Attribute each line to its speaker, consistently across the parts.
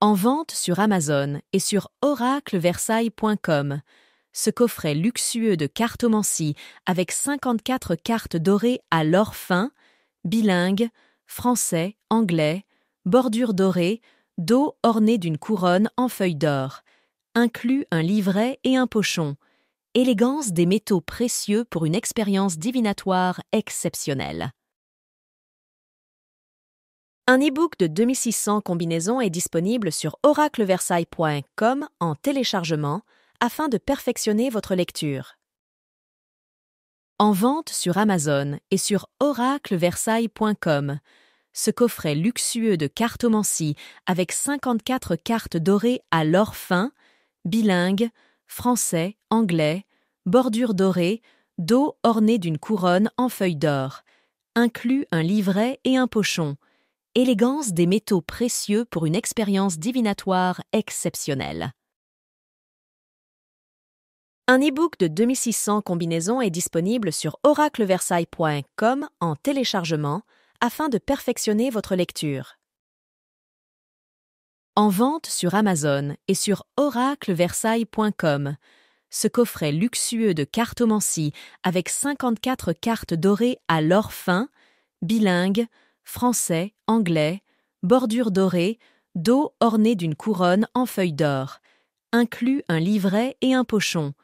Speaker 1: En vente sur Amazon et sur oracleversailles.com, ce coffret luxueux de cartomancie avec 54 cartes dorées à l'or fin, bilingue, français, anglais, bordure dorée, dos orné d'une couronne en feuilles d'or, inclut un livret et un pochon, élégance des métaux précieux pour une expérience divinatoire exceptionnelle. Un e-book de 2600 combinaisons est disponible sur oracleversailles.com en téléchargement afin de perfectionner votre lecture. En vente sur Amazon et sur oracleversailles.com, ce coffret luxueux de cartomancie avec 54 cartes dorées à l'or fin, bilingue, français, anglais, bordure dorée, dos orné d'une couronne en feuilles d'or, inclut un livret et un pochon, élégance des métaux précieux pour une expérience divinatoire exceptionnelle. Un e-book de 2600 combinaisons est disponible sur oracleversailles.com en téléchargement afin de perfectionner votre lecture. En vente sur Amazon et sur oracleversailles.com, ce coffret luxueux de cartomancie avec 54 cartes dorées à l'or fin, bilingue, français, anglais, bordure dorée, dos orné d'une couronne en feuilles d'or, inclut un livret et un pochon,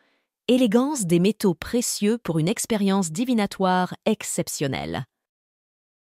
Speaker 1: élégance des métaux précieux pour une expérience divinatoire exceptionnelle.